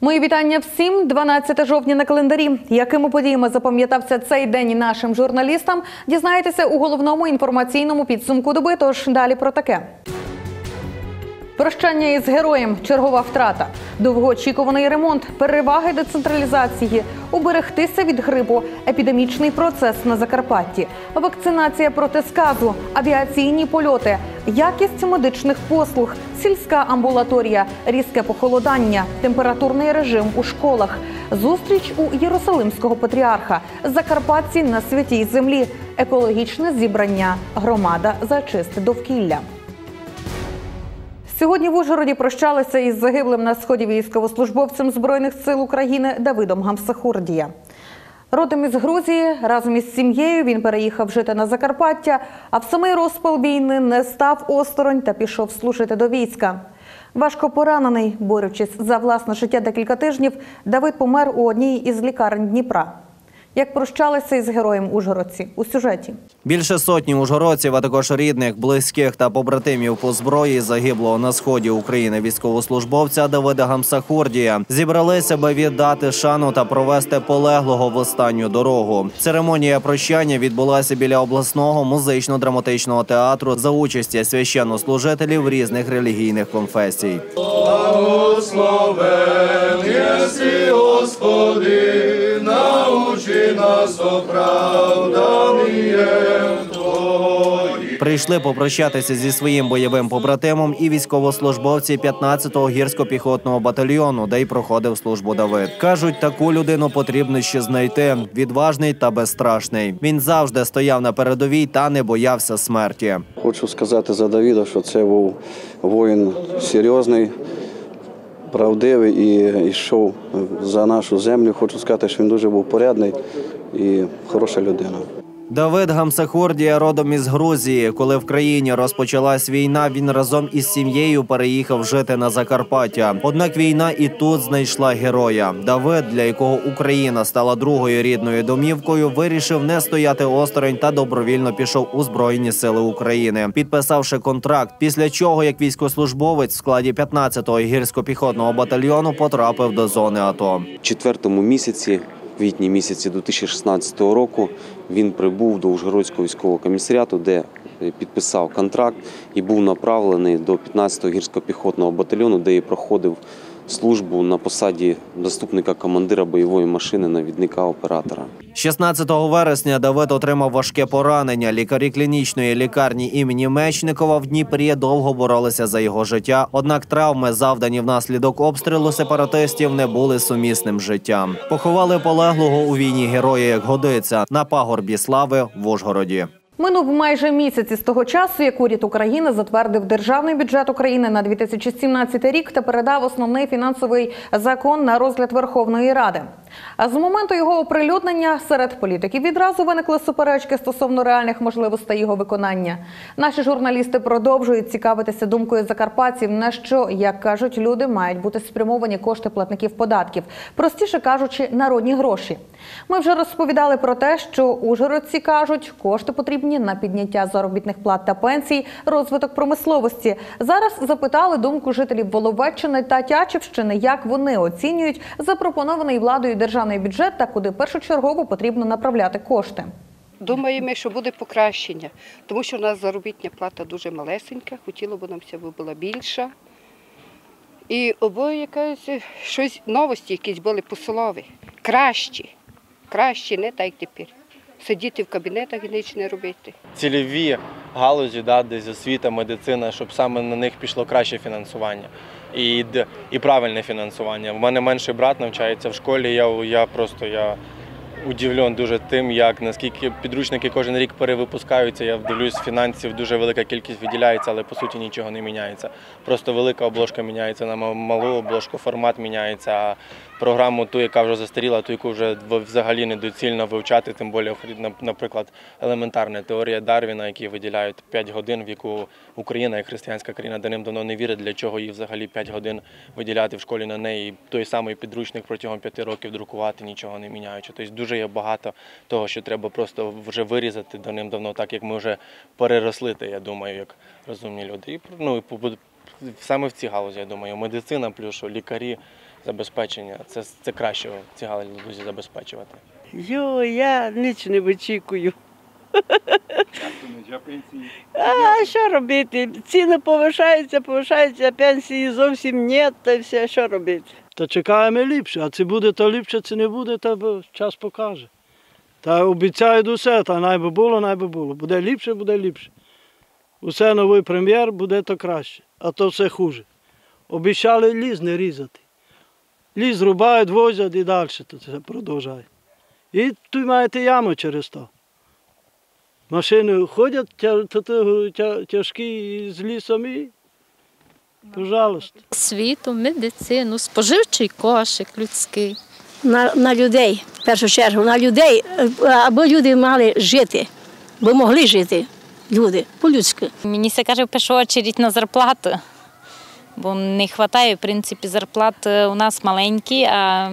Мої вітання всім. 12 жовтня на календарі. Якими подіями запам'ятався цей день нашим журналістам? Дізнаєтеся у головному інформаційному підсумку доби. Тож далі про таке. Прощання із героєм, чергова втрата, довгоочікуваний ремонт, переваги децентралізації, уберегтися від грипу, епідемічний процес на Закарпатті, вакцинація проти сказу, авіаційні польоти, якість медичних послуг, сільська амбулаторія, різке похолодання, температурний режим у школах, зустріч у Єрусалимського патріарха, Закарпатці на святій землі, екологічне зібрання, громада за чисте довкілля. Сьогодні в Ужгороді прощалися із загиблим на сході військовослужбовцем збройних сил України Давидом Гамсахурдія. Родом із Грузії разом із сім'єю він переїхав жити на Закарпаття, а в самий розпал війни не став осторонь та пішов служити до війська. Важко поранений, борючись за власне життя декілька тижнів, Давид помер у одній із лікарень Дніпра. Як прощалися із героєм Ужгородці у сюжеті. Більше сотні ужгородців, а також рідних, близьких та побратимів по зброї загиблого на сході України військовослужбовця Давида Гамсахурдія зібралися, аби віддати шану та провести полеглого в останню дорогу. Церемонія прощання відбулася біля обласного музично-драматичного театру за участі священнослужителів різних релігійних конфесій. Благословен єси, Господи, научи нас оправданням Твоїм. Прийшли попрощатися зі своїм бойовим побратимом і військовослужбовці 15-го гірсько-піхотного батальйону, де й проходив службу Давид. кажуть, таку людину потрібно ще знайти. Відважний та безстрашний. Він завжди стояв на передовій та не боявся смерті. Хочу сказати за Давіда, що це був воїн серйозний, правдивий і йшов за нашу землю. Хочу сказати, що він дуже був порядний і хороша людина. Давид Гамсахурдія родом із Грузії. Коли в країні розпочалась війна, він разом із сім'єю переїхав жити на Закарпаття. Однак війна і тут знайшла героя. Давид, для якого Україна стала другою рідною домівкою, вирішив не стояти осторонь та добровільно пішов у Збройні Сили України, підписавши контракт. Після чого, як військовослужбовець в складі 15-го гірсько-піхотного батальйону, потрапив до зони АТО. В четвертому місяці, квітні місяці 2016 року, він прибув до Ужгородського військового комісаріату, де е, підписав контракт і був направлений до 15-го гірсько-піхотного батальйону, де і проходив службу на посаді заступника командира бойової машини навідника оператора. 16 вересня Давид отримав важке поранення. Лікарі клінічної лікарні імені Мечникова в Дніпрі довго боролися за його життя. Однак травми, завдані внаслідок обстрілу сепаратистів, не були сумісним життям. Поховали полеглого у війні героя, як годиться, на пагорбі слави в Ужгороді. Минув майже місяць із того часу, як уряд України затвердив державний бюджет України на 2017 рік та передав основний фінансовий закон на розгляд Верховної Ради. А з моменту його оприлюднення серед політиків відразу виникли суперечки стосовно реальних можливостей його виконання. Наші журналісти продовжують цікавитися думкою закарпатців, на що, як кажуть люди, мають бути спрямовані кошти платників податків, простіше кажучи, народні гроші. Ми вже розповідали про те, що ужгородці кажуть, кошти потрібні на підняття заробітних плат та пенсій, розвиток промисловості. Зараз запитали думку жителів Воловеччини та Тячівщини, як вони оцінюють запропонований владою державний бюджет та куди першочергово потрібно направляти кошти. Думаємо, що буде покращення, тому що у нас заробітня плата дуже малесенька, хотіло б нам щоб була більша. І обоє якась щось новості якісь були по слові. Кращі. Кращі, не так як тепер. Сидіти в кабінетах і нічого не робити. цільові галузі, да, десь освіта, медицина, щоб саме на них пішло краще фінансування і, і правильне фінансування. У мене менший брат навчається в школі. Я, я просто я удивлен дуже тим, як наскільки підручники кожен рік перевипускаються. Я дивлюсь, фінансів дуже велика кількість виділяється, але по суті нічого не міняється. Просто велика обложка міняється на малу обложку, формат міняється. Програму, ту, яка вже застаріла, ту, яку вже взагалі недоцільно вивчати, тим більше, наприклад, елементарна теорія Дарвіна, які виділяють 5 годин, в яку Україна як християнська країна давним-давно не вірить, для чого їй взагалі 5 годин виділяти в школі на неї. Той самий підручник протягом 5 років друкувати, нічого не міняючи. Тобто дуже є багато того, що треба просто вже вирізати давним-давно, так як ми вже переросли, я думаю, як розумні люди. І ну, саме в цій галузі, я думаю, медицина, плюс лікарі, забезпечення. Це, це краще ці галузі забезпечувати. Йо, я ніч не вичікую. А що робити? Ціни повишаються, повишаються, а пенсії зовсім ні, та все, що робити? Та чекаємо ліпше, а це буде то ліпше, це не буде, б- час покаже. Та обіцяють усе, та найби було, найби було. Буде ліпше, буде ліпше. Усе новий прем'єр, буде то краще, а то все хуже. Обіцяли ліс не різати. Ліс рубають, возять і далі то це продовжує. І тут маєте яму через то. Машини ходять тя, тя, тя, тя, тяжкі з лісом і, пожалуйста. Освіту, медицину, споживчий кошик людський. на, на людей, в першу чергу, на людей, е, аби люди мали жити, бо могли жити люди по-людськи. Мені це каже в першу чергу на зарплату, бо не вистачає, в принципі, зарплат е, у нас маленькі, а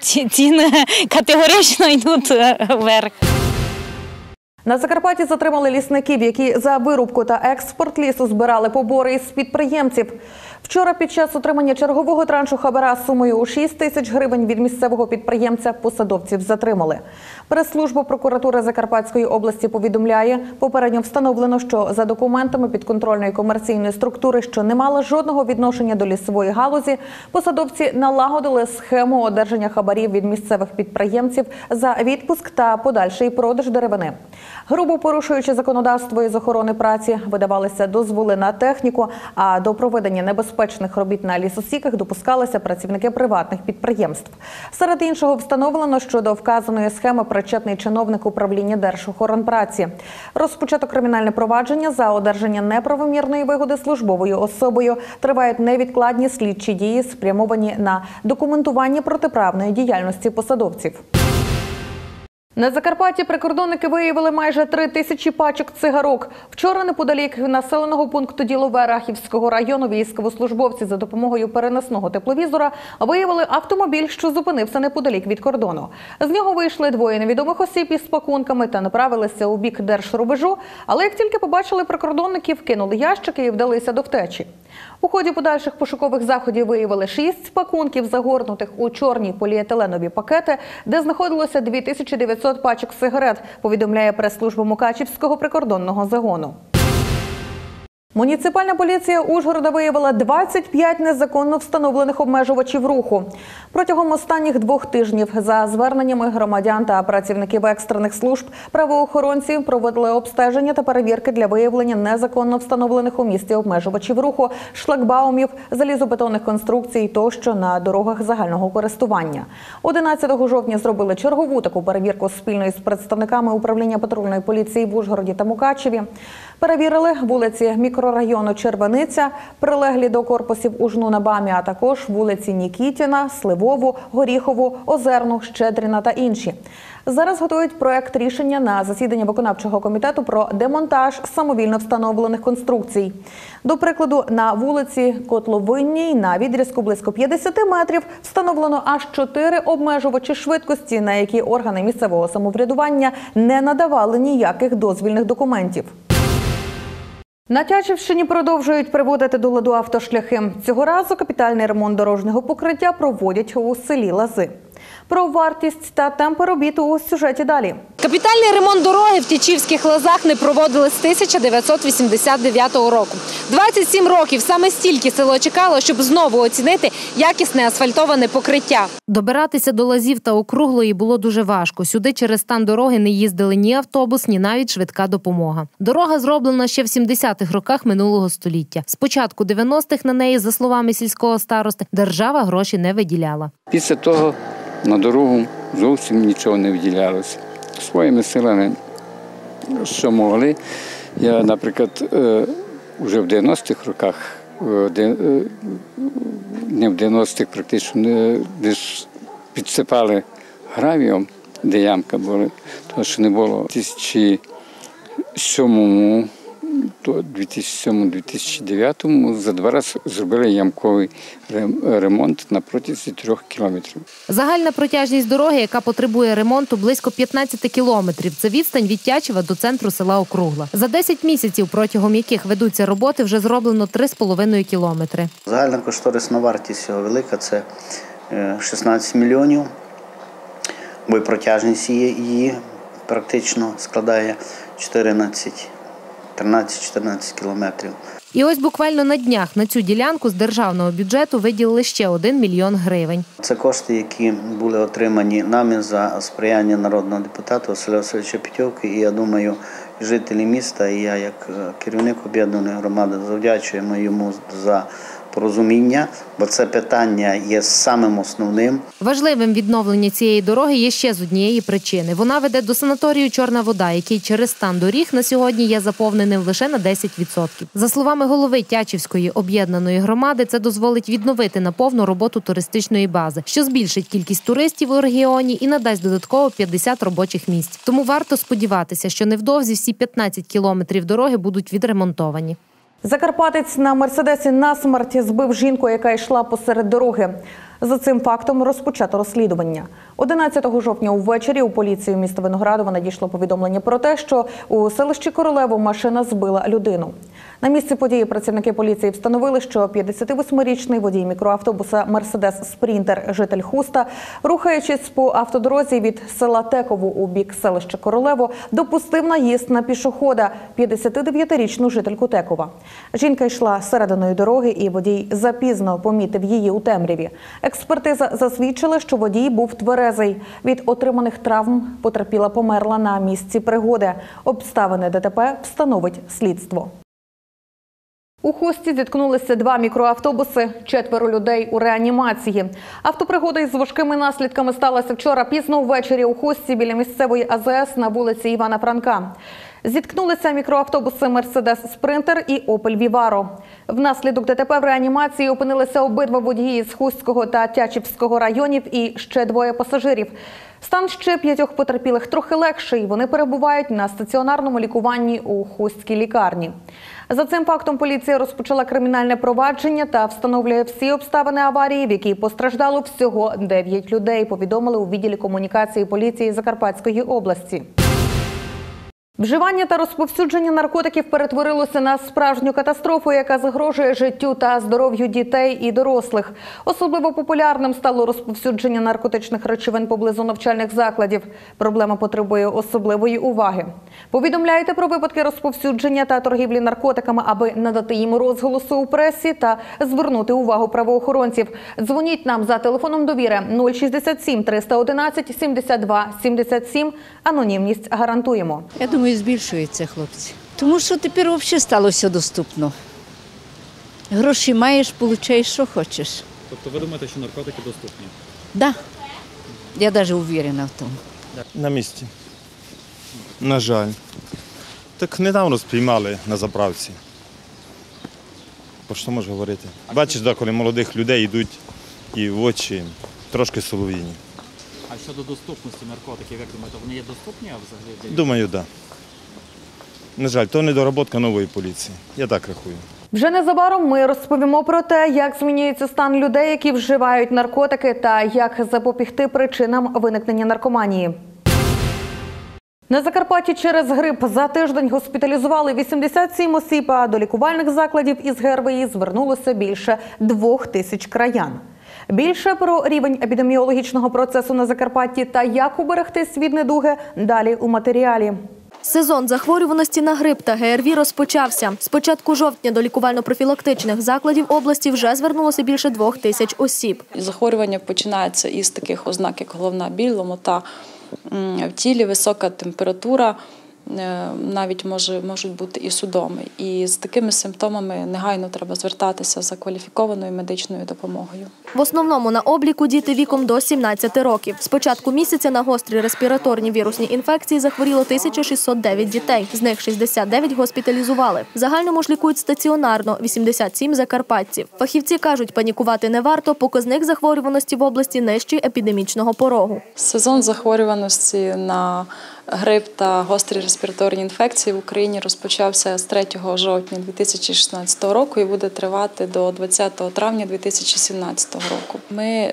ці- ціни категорично йдуть е, вверх. На Закарпатті затримали лісників, які за вирубку та експорт лісу збирали побори із підприємців. Вчора під час отримання чергового траншу хабара сумою у 6 тисяч гривень від місцевого підприємця посадовців затримали. Прес-служба прокуратури Закарпатської області повідомляє, попередньо встановлено, що за документами підконтрольної комерційної структури, що не мала жодного відношення до лісової галузі, посадовці налагодили схему одержання хабарів від місцевих підприємців за відпуск та подальший продаж деревини. Грубо порушуючи законодавство із охорони праці, видавалися дозволи на техніку, а до проведення небезпечних робіт на лісосіках допускалися працівники приватних підприємств. Серед іншого встановлено, що до вказаної схеми причетний чиновник управління Держохоронпраці. Розпочато кримінальне провадження за одержання неправомірної вигоди службовою особою. Тривають невідкладні слідчі дії, спрямовані на документування протиправної діяльності посадовців. На Закарпатті прикордонники виявили майже три тисячі пачок цигарок. Вчора неподалік населеного пункту Ділове Рахівського району військовослужбовці за допомогою переносного тепловізора виявили автомобіль, що зупинився неподалік від кордону. З нього вийшли двоє невідомих осіб із пакунками та направилися у бік держрубежу. Але як тільки побачили прикордонників, кинули ящики і вдалися до втечі. У ході подальших пошукових заходів виявили шість пакунків, загорнутих у чорні поліетиленові пакети, де знаходилося 2900 пачок сигарет, повідомляє прес-служба Мукачівського прикордонного загону. Муніципальна поліція Ужгорода виявила 25 незаконно встановлених обмежувачів руху. Протягом останніх двох тижнів за зверненнями громадян та працівників екстрених служб правоохоронці проводили обстеження та перевірки для виявлення незаконно встановлених у місті обмежувачів руху, шлагбаумів, залізобетонних конструкцій тощо на дорогах загального користування. 11 жовтня зробили чергову таку перевірку спільно із представниками управління патрульної поліції в Ужгороді та Мукачеві. Перевірили вулиці мікрорайону Черваниця, прилеглі до корпусів Ужну на а також вулиці Нікітіна, Сливову, Горіхову, Озерну, Щедріна та інші. Зараз готують проект рішення на засідання виконавчого комітету про демонтаж самовільно встановлених конструкцій. До прикладу, на вулиці Котловинній на відрізку близько 50 метрів встановлено аж чотири обмежувачі швидкості, на які органи місцевого самоврядування не надавали ніяких дозвільних документів. На Тячівщині продовжують приводити до ладу автошляхи. Цього разу капітальний ремонт дорожнього покриття проводять у селі Лази. Про вартість та темпи робіт у сюжеті далі. Капітальний ремонт дороги в Тячівських лозах не проводили з 1989 року. 27 років саме стільки село чекало, щоб знову оцінити якісне асфальтоване покриття. Добиратися до лазів та округлої було дуже важко. Сюди через стан дороги не їздили ні автобус, ні навіть швидка допомога. Дорога зроблена ще в 70-х роках минулого століття. Спочатку 90-х на неї, за словами сільського старости, держава гроші не виділяла. Після того на дорогу зовсім нічого не виділялося. Своїми силами, що могли. Я, наприклад, е, вже в 90-х роках, е, е, не в 90-х практично, не- де ж підсипали гравієм, де ямка була, тому що не було. У 2007 до 2007-2009 за два рази зробили ямковий ремонт на протязі трьох кілометрів. Загальна протяжність дороги, яка потребує ремонту, близько 15 кілометрів. Це відстань від Тячева до центру села Округла. За 10 місяців, протягом яких ведуться роботи, вже зроблено 3,5 кілометри. Загальна кошторисна вартість цього велика це е, 16 мільйонів, бо протяжність її, її практично складає 14, 13-14 кілометрів. І ось буквально на днях на цю ділянку з державного бюджету виділили ще 1 мільйон гривень. Це кошти, які були отримані нами за сприяння народного депутата Василя Васильовича Петьовки. І я думаю, жителі міста, і я, як е, керівник об'єднаної громади, завдячуємо йому за порозуміння, бо це питання є самим основним. Важливим відновлення цієї дороги є ще з однієї причини. Вона веде до санаторію Чорна вода, який через стан доріг на сьогодні є заповненим лише на 10%. За словами голови Тячівської об'єднаної громади, це дозволить відновити на повну роботу туристичної бази, що збільшить кількість туристів у регіоні і надасть додатково 50 робочих місць. Тому варто сподіватися, що невдовзі всі 15 кілометрів дороги будуть відремонтовані. Закарпатець на мерседесі насмерть збив жінку, яка йшла посеред дороги. За цим фактом розпочато розслідування. 11 жовтня увечері у поліцію міста Виноградова надійшло повідомлення про те, що у селищі Королево машина збила людину. На місці події працівники поліції встановили, що 58-річний водій мікроавтобуса Мерседес Спрінтер, житель Хуста, рухаючись по автодорозі від села Текову у бік селища Королево, допустив наїзд на пішохода 59-річну жительку Текова. Жінка йшла серединою дороги, і водій запізно помітив її у темряві. Експертиза засвідчила, що водій був тверезий. Від отриманих травм потерпіла померла на місці пригоди. Обставини ДТП встановить слідство. У Хусті зіткнулися два мікроавтобуси, четверо людей у реанімації. Автопригода із важкими наслідками сталася вчора пізно ввечері у Хусті біля місцевої АЗС на вулиці Івана Франка. Зіткнулися мікроавтобуси Мерседес Спринтер і Опель Віваро. Внаслідок ДТП в реанімації опинилися обидва водії з Хустського та Тячівського районів і ще двоє пасажирів. Стан ще п'ятьох потерпілих трохи легший. Вони перебувають на стаціонарному лікуванні у Хустській лікарні. За цим фактом поліція розпочала кримінальне провадження та встановлює всі обставини аварії, в якій постраждало всього 9 людей. Повідомили у відділі комунікації поліції Закарпатської області. Вживання та розповсюдження наркотиків перетворилося на справжню катастрофу, яка загрожує життю та здоров'ю дітей і дорослих. Особливо популярним стало розповсюдження наркотичних речовин поблизу навчальних закладів. Проблема потребує особливої уваги. Повідомляйте про випадки розповсюдження та торгівлі наркотиками, аби надати їм розголосу у пресі та звернути увагу правоохоронців. Дзвоніть нам за телефоном довіри 067 311 72 77. Анонімність гарантуємо. Думаю, збільшується хлопці. Тому що тепер взагалі стало все доступно. Гроші маєш, получаєш, що хочеш. Тобто ви думаєте, що наркотики доступні? Да. Я навіть уверена в тому. На місці. На жаль. Так недавно спіймали на заправці. Про що можу говорити? Бачиш, да, коли молодих людей йдуть і в очі трошки солов'їні. А щодо доступності наркотиків, як думаєте, вони є доступні а взагалі? для Думаю, так. Да. На жаль, то недоработка нової поліції. Я так рахую. Вже незабаром ми розповімо про те, як змінюється стан людей, які вживають наркотики, та як запобігти причинам виникнення наркоманії. На Закарпатті через грип за тиждень госпіталізували 87 осіб, а до лікувальних закладів із ГРВІ звернулося більше двох тисяч краян. Більше про рівень епідеміологічного процесу на Закарпатті та як уберегтись від недуги далі у матеріалі. Сезон захворюваності на грип та ГРВІ розпочався. З початку жовтня до лікувально-профілактичних закладів області вже звернулося більше двох тисяч осіб. Захворювання починається із таких ознак, як головна біль, ломота в тілі, висока температура, навіть може, можуть бути і судоми. І з такими симптомами негайно треба звертатися за кваліфікованою медичною допомогою. В основному на обліку діти віком до 17 років. З початку місяця на гострі респіраторні вірусні інфекції захворіло 1609 дітей. З них 69 госпіталізували. В загальному ж лікують стаціонарно 87 закарпатців. Фахівці кажуть, панікувати не варто, показник захворюваності в області нижчий епідемічного порогу. Сезон захворюваності на грип та гострі респіраторні інфекції в Україні розпочався з 3 жовтня 2016 року і буде тривати до 20 травня 2017 року. Ми е,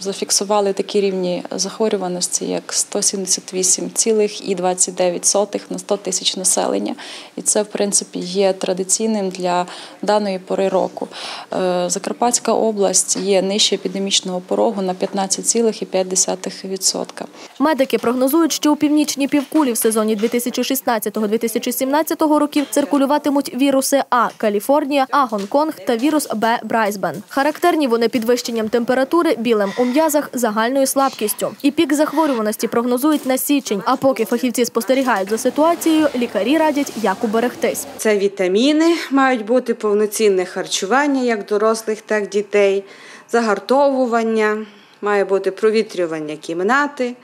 зафіксували такі рівні захворюваності, як 178,29 на 100 тисяч населення. І це, в принципі, є традиційним для даної пори року. Е, Закарпатська область є нижче епідемічного порогу на 15,5%. Медики прогнозують, що у північній півкулі в сезоні 2016-2017 років циркулюватимуть віруси А Каліфорнія, А Гонконг та вірус Б Брайсбен. Характерні вони підвищенням температури, білем у м'язах, загальною слабкістю. І пік захворюваності прогнозують на січень. А поки фахівці спостерігають за ситуацією, лікарі радять, як уберегтись. Це вітаміни, мають бути повноцінне харчування як дорослих, так і дітей, загартовування, має бути провітрювання кімнати,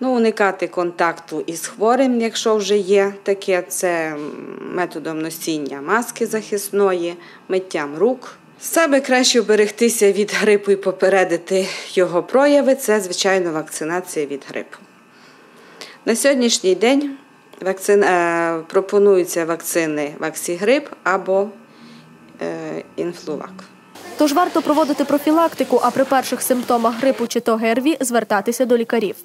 ну, уникати контакту із хворим, якщо вже є таке, це методом носіння маски захисної, миттям рук. Себе краще оберегтися від грипу і попередити його прояви це, звичайно, вакцинація від грипу. На сьогоднішній день вакцин, е, пропонуються вакцини Ваксігрип або е, інфлувак. Тож варто проводити профілактику, а при перших симптомах грипу чи то ГРВІ звертатися до лікарів.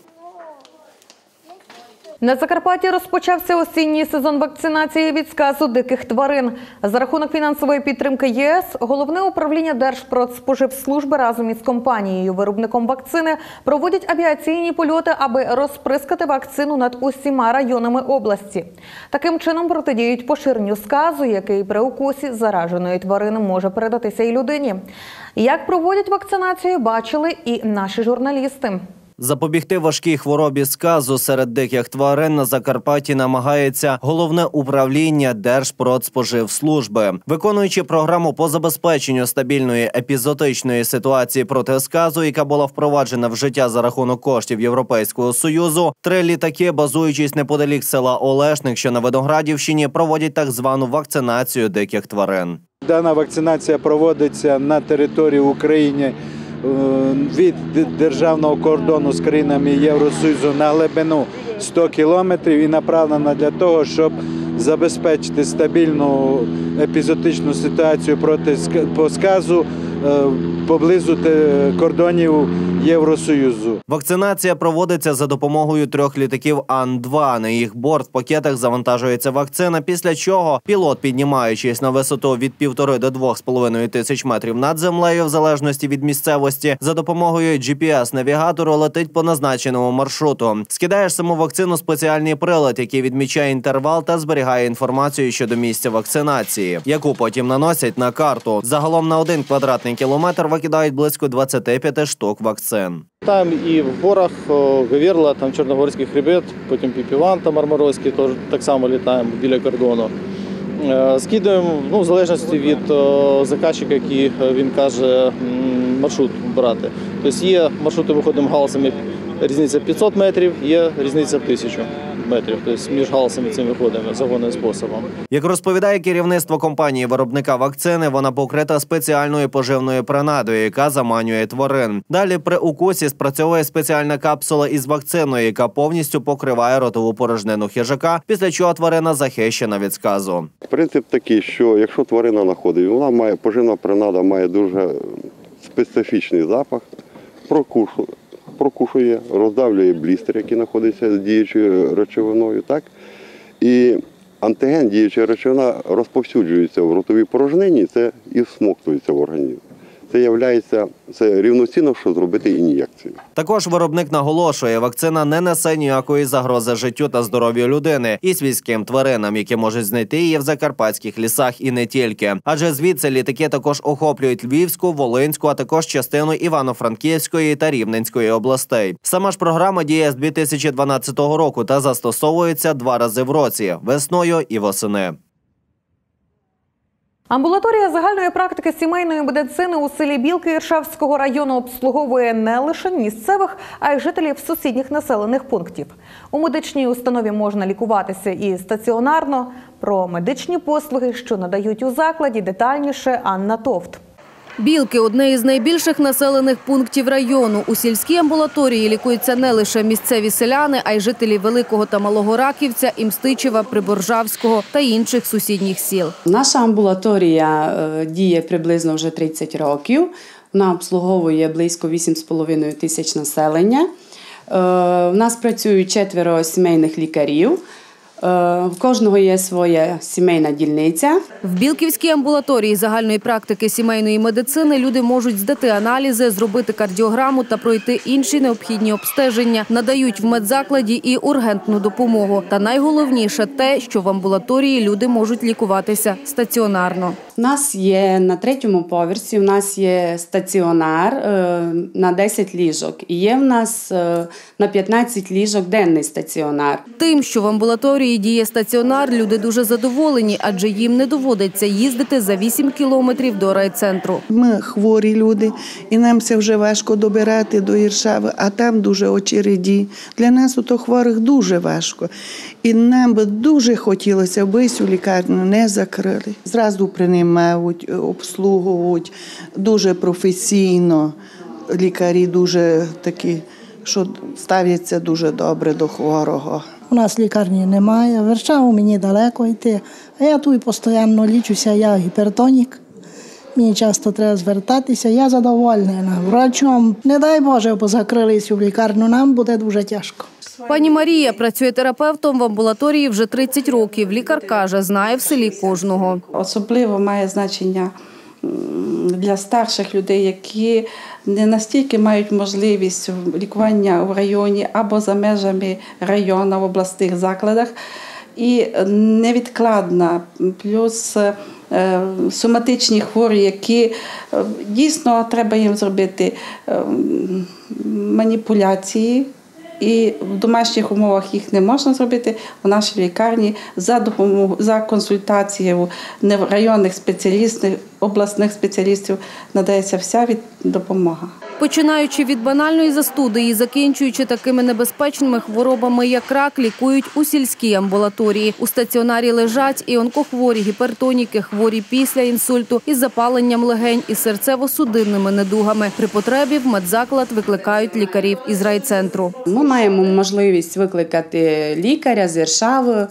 На Закарпатті розпочався осінній сезон вакцинації від сказу диких тварин. За рахунок фінансової підтримки ЄС головне управління Держпродспоживслужби разом із компанією виробником вакцини проводять авіаційні польоти, аби розприскати вакцину над усіма районами області. Таким чином протидіють поширенню сказу, який при укусі зараженої тварини може передатися і людині. Як проводять вакцинацію, бачили і наші журналісти. Запобігти важкій хворобі сказу серед диких тварин на Закарпатті намагається головне управління Держпродспоживслужби. Виконуючи програму по забезпеченню стабільної епізотичної ситуації проти сказу, яка була впроваджена в життя за рахунок коштів Європейського союзу, три літаки, базуючись неподалік села Олешник, що на Виноградівщині, проводять так звану вакцинацію диких тварин. Дана вакцинація проводиться на території України від державного кордону з країнами Євросоюзу на глибину 100 кілометрів і направлена для того, щоб забезпечити стабільну епізотичну ситуацію проти сказу. Е, поблизу кордонів Євросоюзу. Вакцинація проводиться за допомогою трьох літаків Ан-2. На їх борт в пакетах завантажується вакцина. Після чого пілот, піднімаючись на висоту від півтори до двох з половиною тисяч метрів над землею, в залежності від місцевості, за допомогою GPS-навігатору летить по назначеному маршруту. Скидаєш саму вакцину спеціальний прилад, який відмічає інтервал та зберігає інформацію щодо місця вакцинації, яку потім наносять на карту. Загалом на один квадратний кілометр викидають близько 25 штук вакцин. Там і в горах Говірла, там Чорногорський хребет, потім Піпіван та Марморозький, теж так само літаємо біля кордону. Е, Скидуємо ну, в залежності від заказчика, який е, він каже маршрут брати. Тобто є маршрути, виходимо галсами, різниця 500 метрів, є різниця 1000 метрів. Тобто між галсами цим виходимо загонним способом. Як розповідає керівництво компанії виробника вакцини, вона покрита спеціальною поживною принадою, яка заманює тварин. Далі при укусі спрацьовує спеціальна капсула із вакциною, яка повністю покриває ротову порожнину хижака, після чого тварина захищена від сказу. Принцип такий, що якщо тварина знаходить, вона має поживна принада, має дуже специфічний запах, прокушує, прокушує, роздавлює блістер, який знаходиться з діючою речовиною. Так? І антиген, діюча речовина, розповсюджується в ротовій порожнині, це і всмоктується в організм. Це являється це рівноцінно, що зробити ін'єкцію. Також виробник наголошує, вакцина не несе ніякої загрози життю та здоров'ю людини і свійським тваринам, які можуть знайти її в закарпатських лісах і не тільки. Адже звідси літаки також охоплюють Львівську, Волинську, а також частину Івано-Франківської та Рівненської областей. Сама ж програма діє з 2012 року та застосовується два рази в році весною і восени. Амбулаторія загальної практики сімейної медицини у селі Білки Іршавського району обслуговує не лише місцевих, а й жителів сусідніх населених пунктів. У медичній установі можна лікуватися і стаціонарно. Про медичні послуги, що надають у закладі, детальніше Анна Товт. Білки одне із найбільших населених пунктів району. У сільській амбулаторії лікуються не лише місцеві селяни, а й жителі Великого та Малого Раківця, Імстичева, Приборжавського та інших сусідніх сіл. Наша амбулаторія е, діє приблизно вже 30 років. Вона обслуговує близько 8,5 тисяч населення. Е, В нас працюють четверо сімейних лікарів. Е, В кожного є своя сімейна дільниця. В Білківській амбулаторії загальної практики сімейної медицини люди можуть здати аналізи, зробити кардіограму та пройти інші необхідні обстеження. Надають в медзакладі і ургентну допомогу. Та найголовніше те, що в амбулаторії люди можуть лікуватися стаціонарно. У нас є на третьому поверсі. У нас є стаціонар е, на 10 ліжок. І є в нас е, на 15 ліжок денний стаціонар. Тим, що в амбулаторії діє стаціонар, люди дуже задоволені, адже їм не доводиться їздити за 8 кілометрів до райцентру. Ми хворі люди, і нам це вже важко добирати до Іршави, а там дуже очереди. Для нас ото хворих дуже важко. І нам би дуже хотілося, аби цю лікарню не закрили. Зразу приймають, обслуговують дуже професійно. Лікарі дуже такі, що ставляться дуже добре до хворого. У нас лікарні немає, верчаву мені далеко йти, а я тут постійно лічуся, я гіпертонік. Мені часто треба звертатися, я задовольнена. Врачом, не дай Боже, бо закрили цю лікарню, нам буде дуже тяжко. Пані Марія працює терапевтом в амбулаторії вже 30 років. Лікар каже, знає в селі кожного. Особливо має значення для старших людей, які не настільки мають можливість лікування в районі або за межами району в обласних закладах. І невідкладна, плюс соматичні хворі, які е, дійсно треба їм зробити е, маніпуляції. І в домашніх умовах їх не можна зробити. У нашій лікарні за допомогою за консультацією районних спеціалістів, обласних спеціалістів надається вся від допомога. Починаючи від банальної застуди і закінчуючи такими небезпечними хворобами, як рак, лікують у сільській амбулаторії. У стаціонарі лежать і онкохворі, гіпертоніки, хворі після інсульту із запаленням легень і серцево-судинними недугами. При потребі в медзаклад викликають лікарів із райцентру. Ми маємо можливість викликати лікаря з Іршави,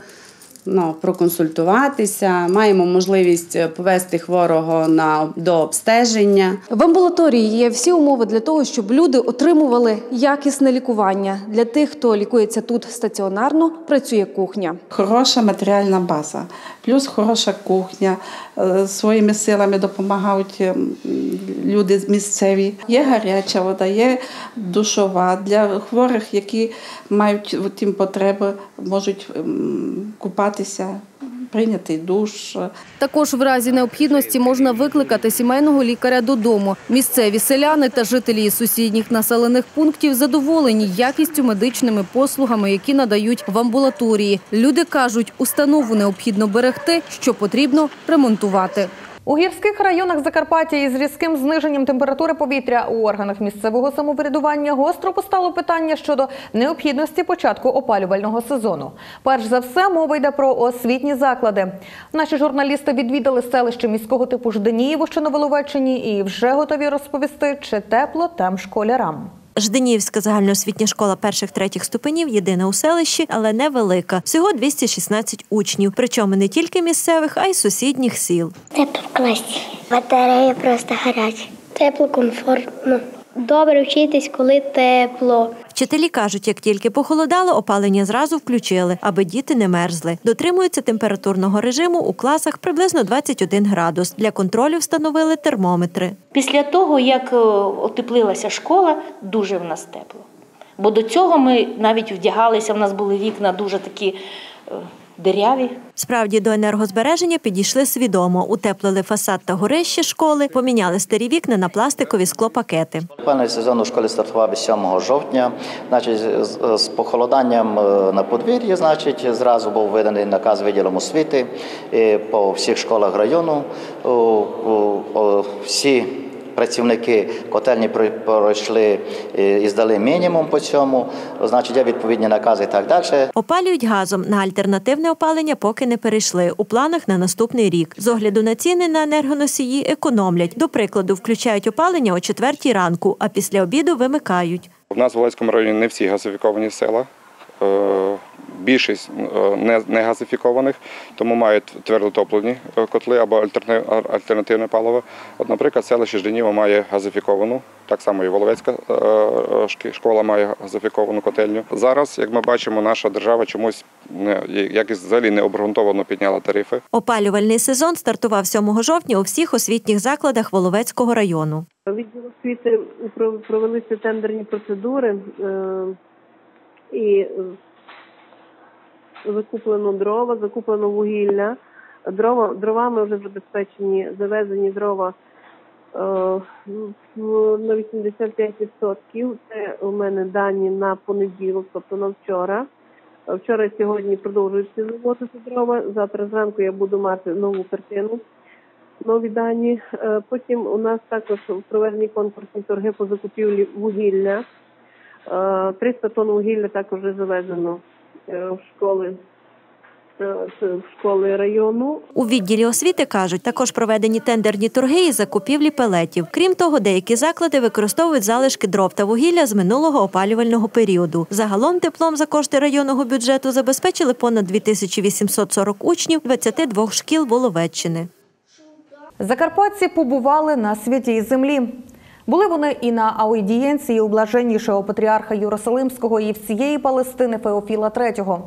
ну, проконсультуватися. Маємо можливість повести хворого на до обстеження. В амбулаторії є всі умови для того, щоб люди отримували якісне лікування. Для тих, хто лікується тут стаціонарно, працює кухня. Хороша матеріальна база, плюс хороша кухня. Е, Своїми силами допомагають ем, люди місцеві. Є гаряча вода, є душова. Для хворих, які мають тим потреби, можуть ем, купатися, прийняти душ. Також в разі необхідності можна викликати сімейного лікаря додому. Місцеві селяни та жителі сусідніх населених пунктів задоволені якістю медичними послугами, які надають в амбулаторії. Люди кажуть, установу необхідно берегти, що потрібно ремонтувати. У гірських районах Закарпаття із різким зниженням температури повітря у органах місцевого самоврядування гостро постало питання щодо необхідності початку опалювального сезону. Перш за все, мова йде про освітні заклади. Наші журналісти відвідали селище міського типу Жденієво, що на Воловеччині, і вже готові розповісти, чи тепло там школярам. Жденівська загальноосвітня школа перших-третіх ступенів єдина у селищі, але невелика. Всього 216 учнів, причому не тільки місцевих, а й сусідніх сіл. Тепло в класі. батарея просто гаряча. Тепло, комфортно. Добре вчитись, коли тепло. Вчителі кажуть, як тільки похолодало, опалення зразу включили, аби діти не мерзли. Дотримуються температурного режиму у класах приблизно 21 градус. Для контролю встановили термометри. Після того, як е, отеплилася школа, дуже в нас тепло. Бо до цього ми навіть вдягалися, в нас були вікна дуже такі е, диряві. Справді до енергозбереження підійшли свідомо, утеплили фасад та горище школи, поміняли старі вікна на пластикові склопакети. Опальний сезон у школі стартував 7 жовтня. Значить, з, похолоданням е, на подвір'ї, значить, зразу був виданий наказ відділом освіти е, по всіх школах району. Всі працівники котельні прой- пройшли е, і здали мінімум по цьому. Значить, є відповідні накази і так далі. Опалюють газом. На альтернативне опалення поки не перейшли. У планах на наступний рік. З огляду на ціни на енергоносії економлять. До прикладу, включають опалення о четвертій ранку, а після обіду вимикають. У нас в Волинському районі не всі газифіковані села. Більшість е, не, газифікованих, тому мають твердотоплені е, котли або альтерна- альтернативне паливо. От, наприклад, селище Жденіво має газифіковану, так само і Воловецька е, школа має газифіковану котельню. Зараз, як ми бачимо, наша держава чомусь не, якось взагалі не обґрунтовано підняла тарифи. Опалювальний сезон стартував 7 жовтня у всіх освітніх закладах Воловецького району. Відділ освіти пров- провелися тендерні процедури і закуплено дрова, закуплено вугілля. Дрова, дровами вже забезпечені, завезені дрова е, на 85%. Це у мене дані на понеділок, тобто на вчора. Вчора і сьогодні продовжуються завозити дрова. Завтра зранку я буду мати нову картину нові дані. Е, Потім у нас також проведені конкурсні торги по закупівлі вугілля. Е, 300 тонн вугілля також вже завезено в школи, е, школи району. У відділі освіти кажуть, також проведені тендерні торги із закупівлі пелетів. Крім того, деякі заклади використовують залишки дров та вугілля з минулого опалювального періоду. Загалом теплом за кошти районного бюджету забезпечили понад 2840 учнів 22 шкіл Воловеччини. Закарпатці побували на святій землі. Були вони і на аудієнції у блаженнішого патріарха Єрусалимського і всієї Палестини Феофіла III.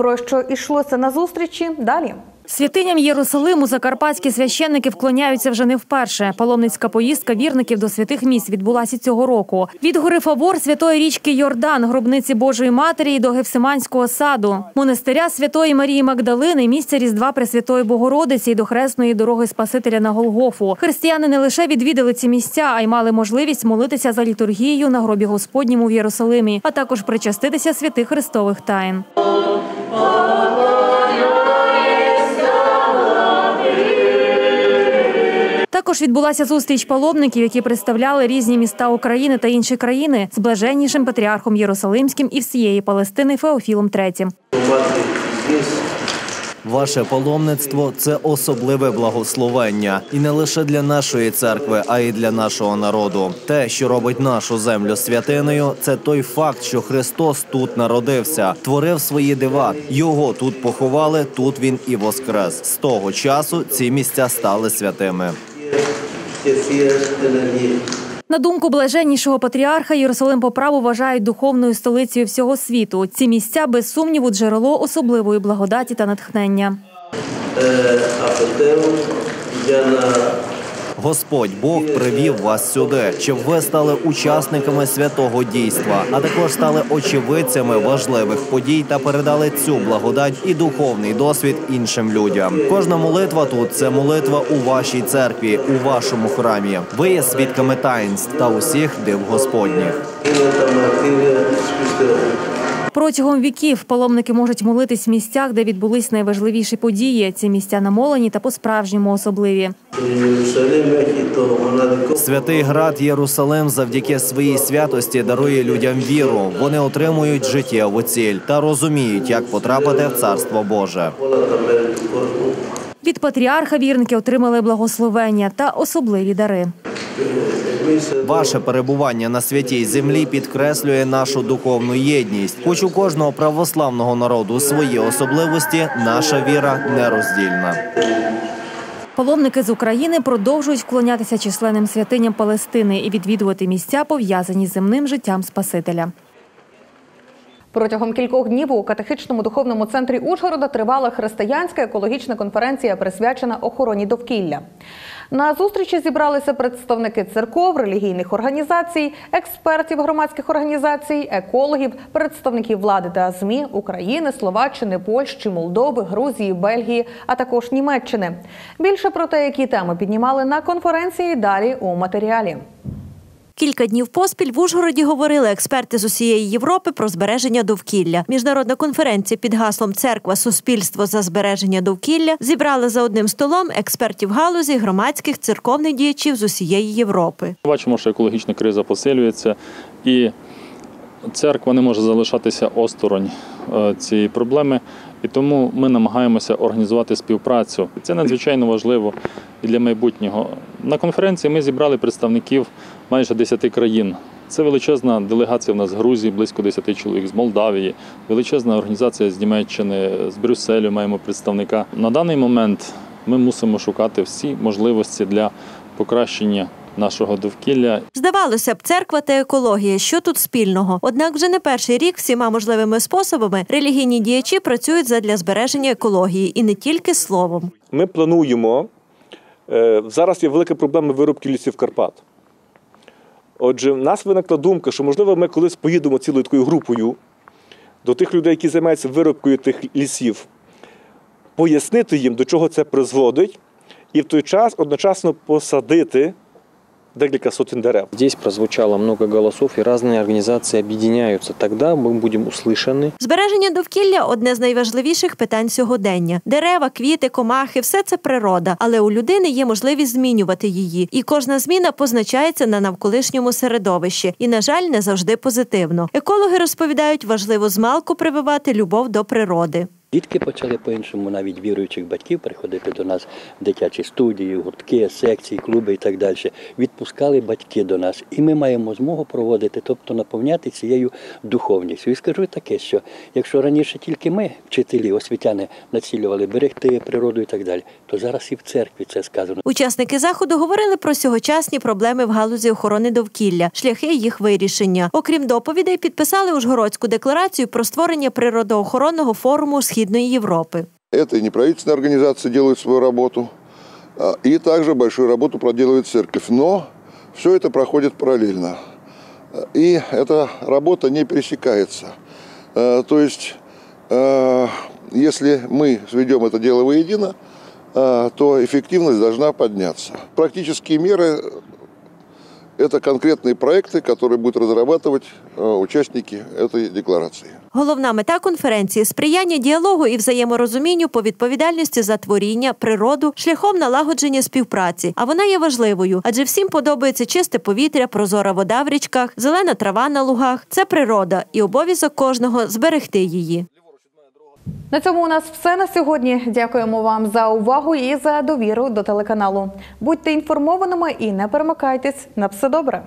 Про що йшлося на зустрічі далі. Святиням Єрусалиму закарпатські священники вклоняються вже не вперше. Паломницька поїздка вірників до святих місць відбулася цього року. Від гори Фавор, святої річки Йордан, гробниці Божої Матері до Гефсиманського саду, монастиря Святої Марії Магдалини, місця Різдва Пресвятої Богородиці і до хресної дороги Спасителя на Голгофу. Християни не лише відвідали ці місця, а й мали можливість молитися за літургією на гробі Господньому в Єрусалимі, а також причаститися святих Христових тайн. Також відбулася зустріч паломників, які представляли різні міста України та інші країни з блаженнішим патріархом Єрусалимським і всієї Палестини Феофілом III. Ваше паломництво це особливе благословення, і не лише для нашої церкви, а й для нашого народу. Те, що робить нашу землю святиною, це той факт, що Христос тут народився, творив свої дива. Його тут поховали, тут він і воскрес. З того часу ці місця стали святими. На думку блаженнішого патріарха, Єрусалим по праву вважають духовною столицею всього світу. Ці місця без сумніву джерело особливої благодаті та натхнення. Господь Бог привів вас сюди, щоб ви стали учасниками святого дійства, а також стали очевидцями важливих подій та передали цю благодать і духовний досвід іншим людям. Кожна молитва тут це молитва у вашій церкві, у вашому храмі. Ви є свідками таїнств та усіх див Господніх. Протягом віків паломники можуть молитись в місцях, де відбулись найважливіші події. Ці місця намолені та по-справжньому особливі. Святий град Єрусалим завдяки своїй святості дарує людям віру. Вони отримують життєву ціль та розуміють, як потрапити в царство Боже. Від патріарха вірники отримали благословення та особливі дари. Ваше перебування на святій землі підкреслює нашу духовну єдність. Хоч у кожного православного народу свої особливості, наша віра нероздільна. Паломники з України продовжують вклонятися численним святиням Палестини і відвідувати місця, пов'язані з земним життям Спасителя. Протягом кількох днів у катехичному духовному центрі Ужгорода тривала християнська екологічна конференція, присвячена охороні довкілля. На зустрічі зібралися представники церков, релігійних організацій, експертів громадських організацій, екологів, представників влади та ЗМІ України, Словаччини, Польщі, Молдови, Грузії, Бельгії, а також Німеччини. Більше про те, які теми піднімали на конференції, далі у матеріалі. Кілька днів поспіль в Ужгороді говорили експерти з усієї Європи про збереження довкілля. Міжнародна конференція під гаслом Церква Суспільство за збереження довкілля зібрала за одним столом експертів галузі, громадських церковних діячів з усієї Європи. Бачимо, що екологічна криза посилюється, і церква не може залишатися осторонь е, цієї проблеми. І тому ми намагаємося організувати співпрацю. Це надзвичайно важливо і для майбутнього. На конференції ми зібрали представників майже 10 країн Це величезна делегація в нас з Грузії, близько 10 чоловік, з Молдавії, величезна організація з Німеччини, з Брюсселю маємо представника. На даний момент ми мусимо шукати всі можливості для покращення нашого довкілля. Здавалося б, церква та екологія, що тут спільного? Однак вже не перший рік всіма можливими способами релігійні діячі працюють задля збереження екології і не тільки словом. Ми плануємо. е, Зараз є велика проблема вирубки лісів Карпат. Отже, в нас виникла думка, що, можливо, ми колись поїдемо цілою такою групою до тих людей, які займаються виробкою тих лісів, пояснити їм, до чого це призводить, і в той час одночасно посадити декілька сотень дерев. Здесь прозвучало много голосов, и разные организации объединяются. Тогда мы будем услышаны. Збереження довкілля одне з найважливіших питань сьогодення. Дерева, квіти, комахи все це природа, але у людини є можливість змінювати її. І кожна зміна позначається на навколишньому середовищі. І, на жаль, не завжди позитивно. Екологи розповідають, важливо змалку прививати любов до природи. Дітки почали по-іншому, навіть віруючих батьків, приходити до нас в дитячі студії, гуртки, секції, клуби і так далі. Відпускали батьки до нас, і ми маємо змогу проводити, тобто наповняти цією духовністю. І скажу таке, що якщо раніше тільки ми, вчителі, освітяни, націлювали берегти природу і так далі, то зараз і в церкві це сказано. Учасники заходу говорили про сьогочасні проблеми в галузі охорони довкілля, шляхи їх вирішення. Окрім доповідей, підписали Ужгородську декларацію про створення природоохоронного форуму Східної Європи. Это и неправительственные организации делают свою работу, а, и также большую работу проделывает церковь. Но все это проходит параллельно. И эта работа не пересекается. Э, То есть, э, если мы сведем это дело воедино, э, то эффективность должна подняться. Практические меры – это конкретные проекты, которые будут разрабатывать э, участники этой декларации. Головна мета конференції сприяння діалогу і взаєморозумінню по відповідальності за творіння, природу шляхом налагодження співпраці. А вона є важливою, адже всім подобається чисте повітря, прозора вода в річках, зелена трава на лугах. Це природа, і обов'язок кожного зберегти її. На цьому у нас все на сьогодні. Дякуємо вам за увагу і за довіру до телеканалу. Будьте інформованими і не перемикайтесь. На все добре.